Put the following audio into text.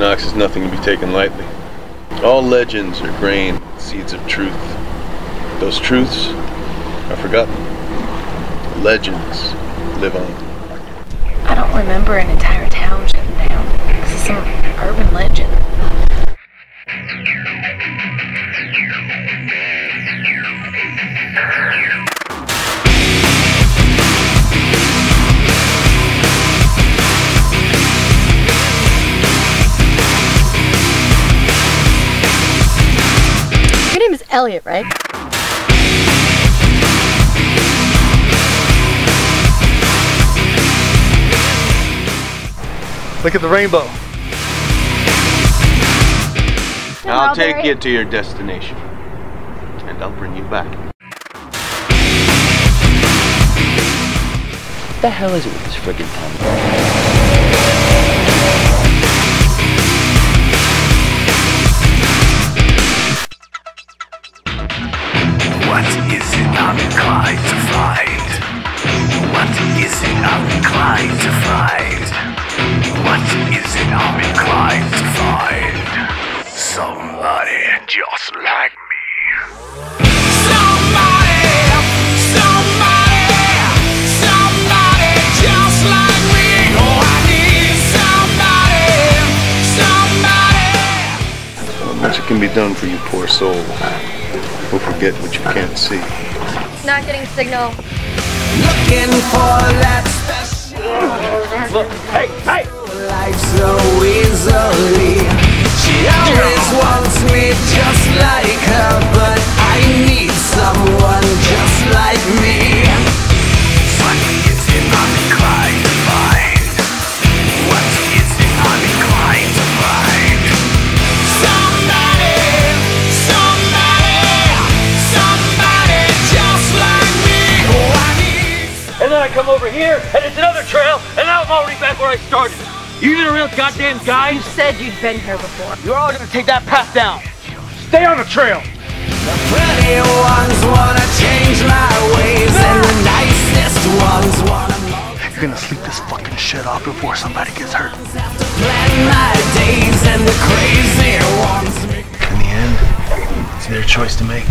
nothing to be taken lightly. All legends are grain, seeds of truth. Those truths are forgotten. Legends live on. I don't remember an entire town shutting down because of some urban legend. Elliot, right? Look at the rainbow. I'll take you to your destination. And I'll bring you back. What the hell is it with this friggin' town? Just like me. Somebody, somebody, somebody just like me. Oh, I need somebody, somebody. Much can be done for you poor souls who forget what you can't see. Not getting signal. Looking for that special Look, hey, hey! life so easily. Then I come over here, and it's another trail, and now I'm already back where I started. You even a real goddamn guy? You said you'd been here before. You're all gonna take that path down. Stay on the trail. The pretty ones wanna change my ways, and the nicest ones wanna You're gonna sleep this fucking shit off before somebody gets hurt. plan my days, and the crazy ones In the end, it's their choice to make.